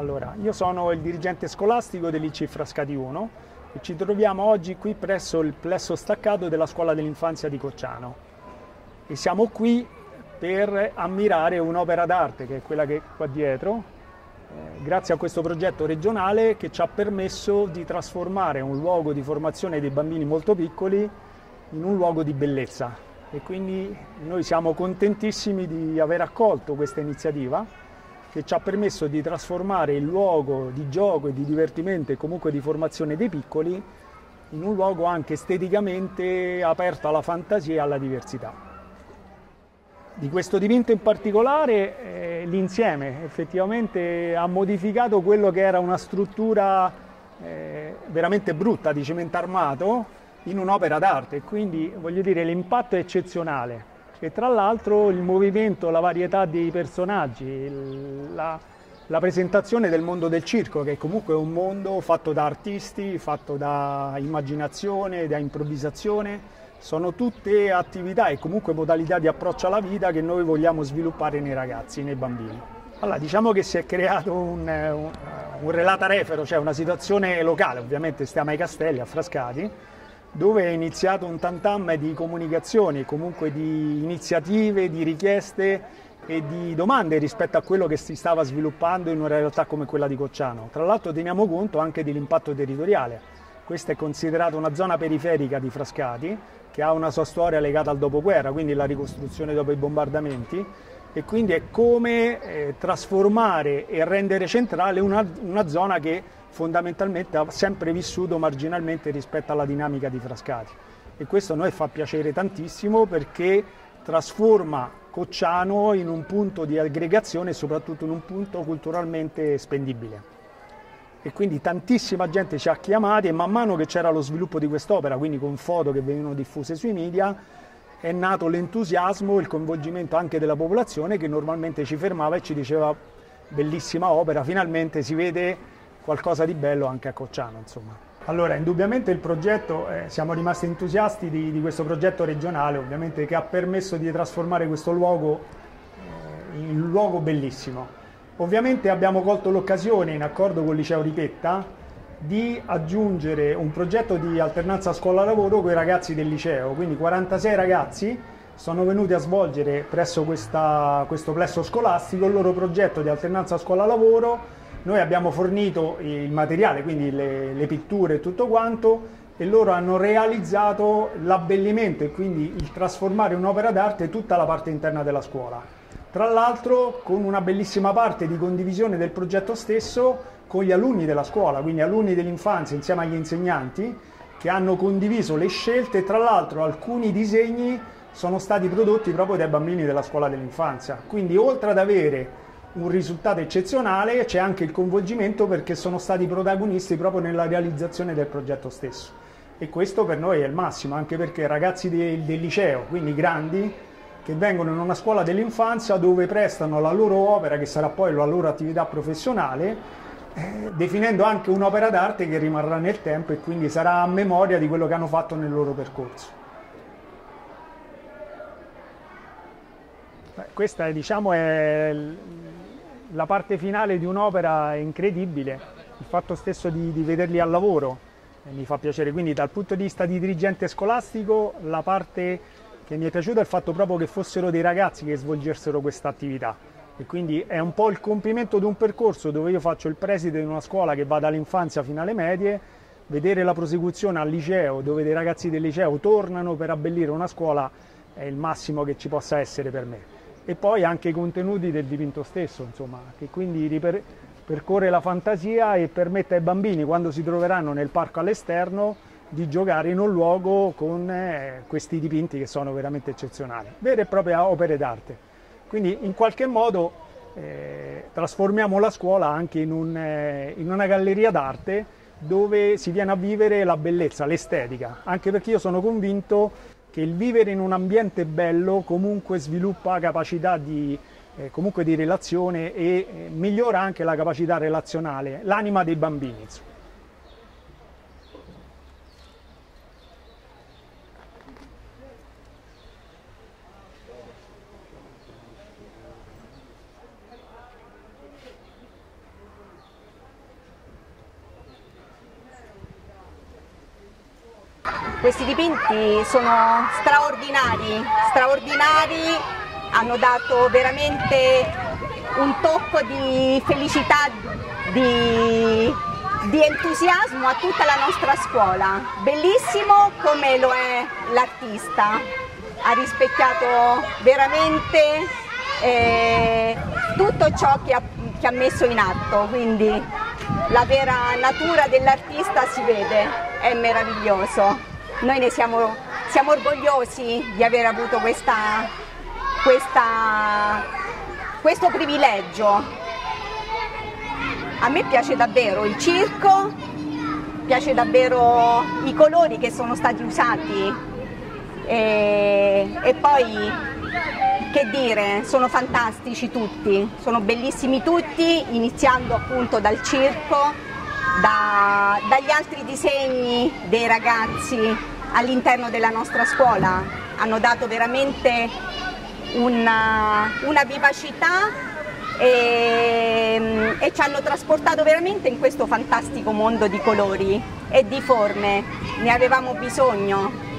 Allora, io sono il dirigente scolastico dell'IC Frascati 1 e ci troviamo oggi qui presso il plesso staccato della scuola dell'infanzia di Cocciano. E siamo qui per ammirare un'opera d'arte che è quella che è qua dietro, eh, grazie a questo progetto regionale che ci ha permesso di trasformare un luogo di formazione dei bambini molto piccoli in un luogo di bellezza. E quindi noi siamo contentissimi di aver accolto questa iniziativa che ci ha permesso di trasformare il luogo di gioco e di divertimento e comunque di formazione dei piccoli in un luogo anche esteticamente aperto alla fantasia e alla diversità. Di questo dipinto in particolare eh, l'insieme effettivamente ha modificato quello che era una struttura eh, veramente brutta di cemento armato in un'opera d'arte, quindi voglio dire l'impatto è eccezionale e tra l'altro il movimento, la varietà dei personaggi, la, la, presentazione del mondo del circo, che è comunque un mondo fatto da artisti, fatto da immaginazione, da improvvisazione, sono tutte attività e comunque modalità di approccio alla vita che noi vogliamo sviluppare nei ragazzi, nei bambini. Allora, diciamo che si è creato un, un, un relata refero, cioè una situazione locale, ovviamente stiamo ai castelli, a Frascati, dove è iniziato un tantam di comunicazioni, comunque di iniziative, di richieste e di domande rispetto a quello che si stava sviluppando in una realtà come quella di Cocciano. Tra l'altro teniamo conto anche dell'impatto territoriale. Questa è considerata una zona periferica di Frascati, che ha una sua storia legata al dopoguerra, quindi la ricostruzione dopo i bombardamenti, e quindi è come eh, trasformare e rendere centrale una, una zona che fondamentalmente ha sempre vissuto marginalmente rispetto alla dinamica di Frascati e questo a noi fa piacere tantissimo perché trasforma Cocciano in un punto di aggregazione e soprattutto in un punto culturalmente spendibile. E quindi tantissima gente ci ha chiamati e man mano che c'era lo sviluppo di quest'opera, quindi con foto che venivano diffuse sui media, è nato l'entusiasmo, il coinvolgimento anche della popolazione che normalmente ci fermava e ci diceva bellissima opera, finalmente si vede qualcosa di bello anche a Cocciano. Insomma. Allora, indubbiamente il progetto, eh, siamo rimasti entusiasti di, di, questo progetto regionale, ovviamente che ha permesso di trasformare questo luogo eh, in un luogo bellissimo. Ovviamente abbiamo colto l'occasione, in accordo con il liceo Ripetta, di aggiungere un progetto di alternanza scuola-lavoro con i ragazzi del liceo, quindi 46 ragazzi sono venuti a svolgere presso questa, questo plesso scolastico il loro progetto di alternanza scuola-lavoro noi abbiamo fornito il materiale, quindi le, le pitture e tutto quanto, e loro hanno realizzato l'abbellimento e quindi il trasformare un'opera d'arte tutta la parte interna della scuola. Tra l'altro con una bellissima parte di condivisione del progetto stesso con gli alunni della scuola, quindi alunni dell'infanzia insieme agli insegnanti che hanno condiviso le scelte tra l'altro alcuni disegni sono stati prodotti proprio dai bambini della scuola dell'infanzia. Quindi oltre ad avere un risultato eccezionale, c'è anche il coinvolgimento perché sono stati protagonisti proprio nella realizzazione del progetto stesso. E questo per noi è il massimo, anche perché ragazzi del, del liceo, quindi grandi, che vengono in una scuola dell'infanzia dove prestano la loro opera, che sarà poi la loro attività professionale, eh, definendo anche un'opera d'arte che rimarrà nel tempo e quindi sarà a memoria di quello che hanno fatto nel loro percorso. Questa è, diciamo, è la parte finale di un'opera incredibile, il fatto stesso di, di vederli al lavoro eh, mi fa piacere, quindi dal punto di vista di dirigente scolastico la parte che mi è piaciuta è il fatto proprio che fossero dei ragazzi che svolgessero questa attività. E quindi è un po' il compimento di un percorso dove io faccio il preside in una scuola che va dall'infanzia fino alle medie, vedere la prosecuzione al liceo dove dei ragazzi del liceo tornano per abbellire una scuola è il massimo che ci possa essere per me. E poi anche i contenuti del dipinto stesso, insomma, che quindi riper- percorre la fantasia e permette ai bambini, quando si troveranno nel parco all'esterno, di giocare in un luogo con eh, questi dipinti che sono veramente eccezionali, vere e proprie opere d'arte. Quindi in qualche modo eh, trasformiamo la scuola anche in, un, eh, in una galleria d'arte dove si viene a vivere la bellezza, l'estetica, anche perché io sono convinto che il vivere in un ambiente bello comunque sviluppa capacità di, eh, comunque di relazione e eh, migliora anche la capacità relazionale, l'anima dei bambini. Questi dipinti sono straordinari, straordinari, hanno dato veramente un tocco di felicità, di, di entusiasmo a tutta la nostra scuola. Bellissimo come lo è l'artista, ha rispecchiato veramente eh, tutto ciò che ha, che ha messo in atto, quindi la vera natura dell'artista si vede, è meraviglioso. Noi ne siamo, siamo orgogliosi di aver avuto questa, questa, questo privilegio. A me piace davvero il circo, piace davvero i colori che sono stati usati e, e poi che dire, sono fantastici tutti, sono bellissimi tutti, iniziando appunto dal circo, da, dagli altri disegni dei ragazzi all'interno della nostra scuola. Hanno dato veramente una, una vivacità e, e, ci hanno trasportato veramente in questo fantastico mondo di colori e di forme. Ne avevamo bisogno.